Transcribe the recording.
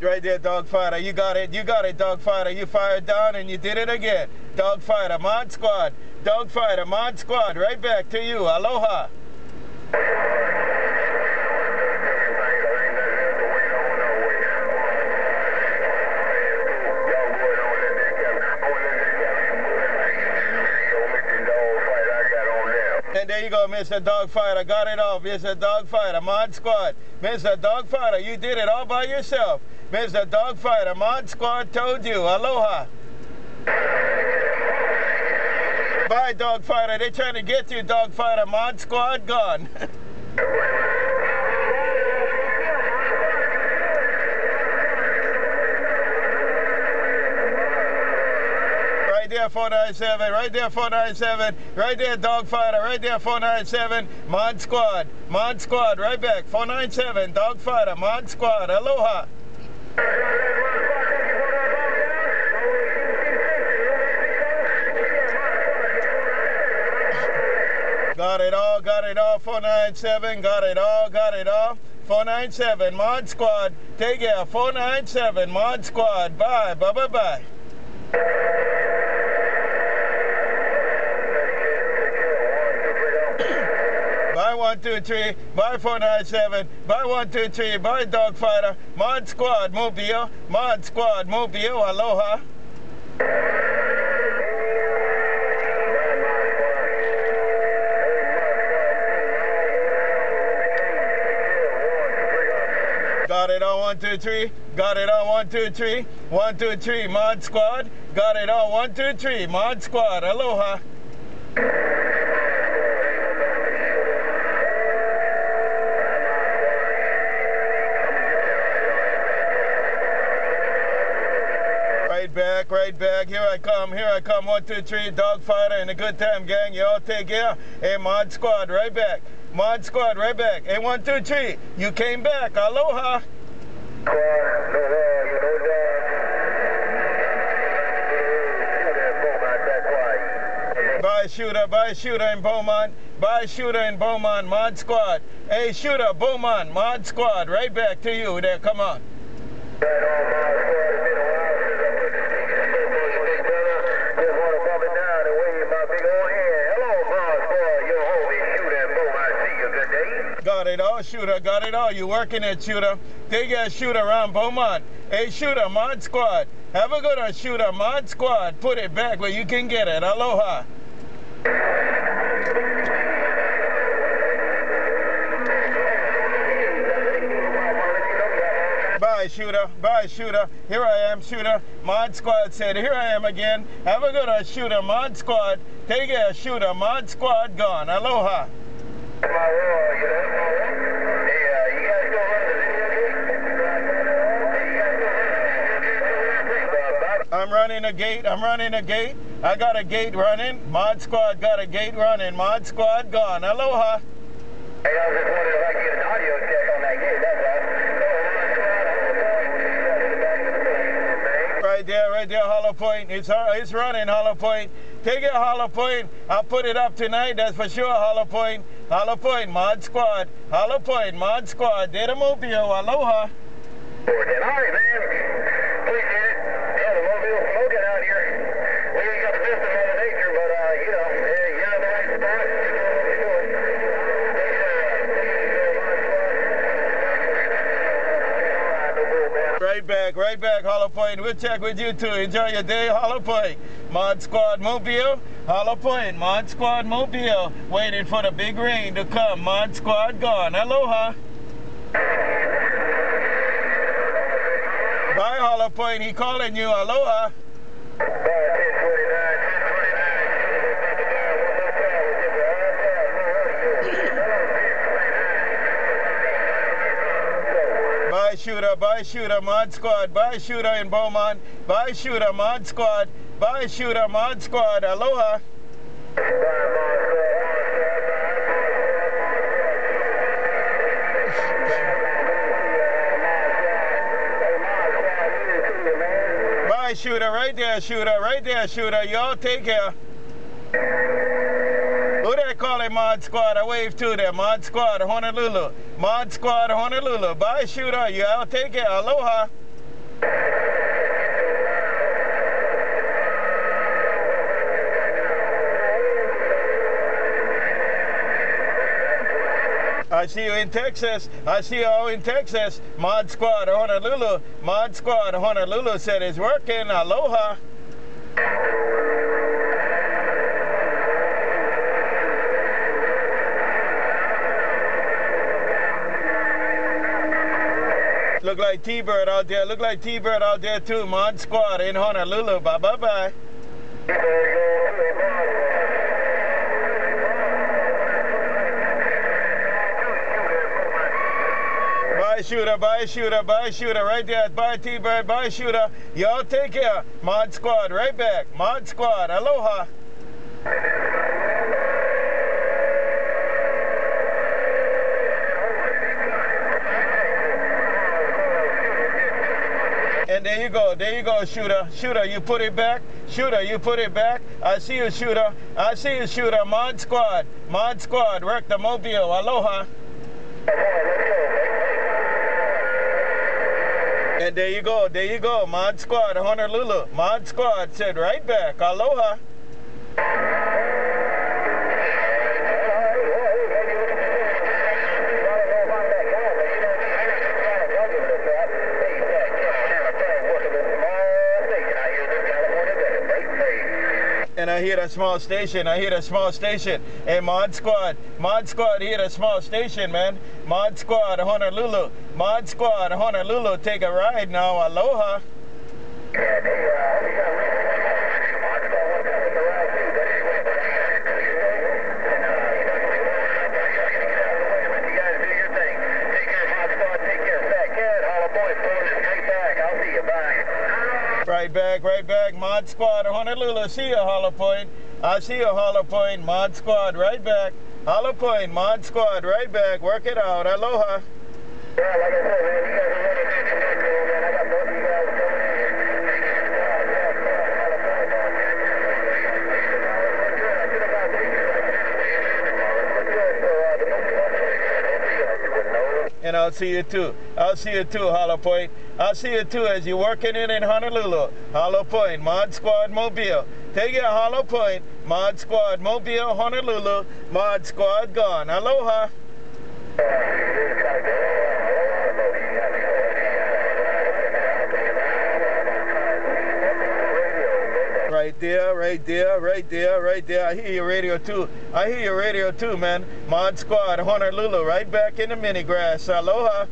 Right there, Dogfighter. You got it. You got it, Dogfighter. You fired down and you did it again. Dogfighter, Mod Squad. Dogfighter, Mod Squad. Right back to you. Aloha. And there you go, Mr. Dogfighter. Got it off. Mr. Dogfighter, Mod Squad. Mr. Dogfighter, you did it all by yourself. Mr. Dogfighter, Mod Squad told you. Aloha. Bye, Dogfighter. They're trying to get you, Dogfighter. Mod Squad gone. Right there, 497. Right there, 497. Right there, Dogfighter. Right there, 497. Mod Squad. Mod Squad. Right back. 497. Dogfighter. Mod Squad. Aloha. Got it all, got it all, 497, got it all, got it all. 497, Mod Squad, take care, 497, Mod Squad, bye, bye, bye, bye. One, two, three, bye, 497, bye, one, two, three, bye, Dogfighter, Mod Squad, Mobile, Mod Squad, Mobile, aloha. Got it all, one, two, three. Got it all, one, two, three. One, two, three, Mod Squad. Got it all, one, two, three, Mod Squad. Aloha. Back, right back. Here I come, here I come. One, two, three, Dogfighter and a Good Time Gang. Y'all take care. Hey, Mod Squad, right back. Mod Squad, right back. Hey, one, two, three. You came back. Aloha. Bye, shooter. Bye, shooter in Beaumont. Bye, shooter in Beaumont. Mod Squad. Hey, shooter, Beaumont. Mod Squad. Right back to you there. Come on. Got it all, shooter. Got it all. You working it, shooter. Take a shooter around Beaumont. Hey, shooter, Mod Squad. Have a good one, shooter. Mod Squad. Put it back where you can get it. Aloha. Bye, shooter. Bye, shooter. Here I am, shooter. Mod Squad said, here I am again. Have a good one, shooter. Mod Squad. Take care, shooter. Mod Squad gone. Aloha. I'm running a gate. I'm running a gate. I got a gate running. Mod Squad got a gate running. Mod Squad gone. Aloha. Hey, I was just wondering if I could get an audio check on that gate, that's all. Right there, right there, Hollow Point. It's, uh, it's running, Hollow Point. Take it, Hollow Point. I'll put it up tonight, that's for sure, Hollow Point. Hollow Point, Mod Squad. Hollow Point, Mod Squad. Data Mobile, aloha. All right, man. Appreciate it. Yeah, the mobile's smoking out here. We ain't got the best of Mother Nature, but, uh, you know, yeah, you're in the right spot. You know what we're doing. Right back, Hollow Point. We'll check with you too. Enjoy your day, Hollow Point. Mod Squad Mobile, Hollow Point, Mod Squad Mobile. Waiting for the big rain to come. Mod Squad gone. Aloha. Bye, Hollow Point. He calling you. Aloha. Bye, shooter. Bye, shooter. Mod Squad. Bye, shooter in Beaumont. Bye, shooter. Mod Squad. Bye, shooter. Mod Squad. Aloha. Bye, shooter. Right there, shooter. Right there, shooter. Y'all take care. Who they calling Mod Squad? I wave to them. Mod Squad, Honolulu. Mod Squad, Honolulu. Bye, shooter. You all take care. Aloha. I see you in Texas. I see you all in Texas. Mod Squad Honolulu. Mod Squad Honolulu said it's working. Aloha. Look like T-Bird out there. Look like T-Bird out there too. Mod Squad in Honolulu. Bye bye bye. Bye shooter, bye shooter, bye shooter, right there. Bye T-Bird, bye shooter. Y'all take care. Mod Squad, right back. Mod Squad, aloha. There you go, there you go, shooter. Shooter, you put it back. Shooter, you put it back. I see you, shooter. I see you, shooter. Mod Squad, Mod Squad, wreck the mobile. Aloha. And there you go, there you go, Mod Squad, Honolulu. Mod Squad said right back, aloha. And I hear a small station, I hear a small station. Hey, Mod Squad, Mod Squad, hear a small station, man. Mod Squad, Honolulu. Mod Squad, Honolulu, take a ride now, aloha. Right back, right back. Mod Squad, Honolulu. See you, Hollow Point. I see you, Hollow Point. Mod Squad, right back. Hollow Point, Mod Squad, right back. Work it out. Aloha. Yeah, like I said, man, you guys are running good control, man. I got both of you guys coming in. And I'll see you too. I'll see you too, Hollow Point. I'll see you too as you're working in in Honolulu. Hollow Point, Mod Squad Mobile. Take it, Hollow Point, Mod Squad Mobile, Honolulu. Mod Squad gone. Aloha. Right there, right there, right there, right there. I hear your radio too. I hear your radio too, man. Mod Squad, Honolulu, right back in the mini grass. Aloha.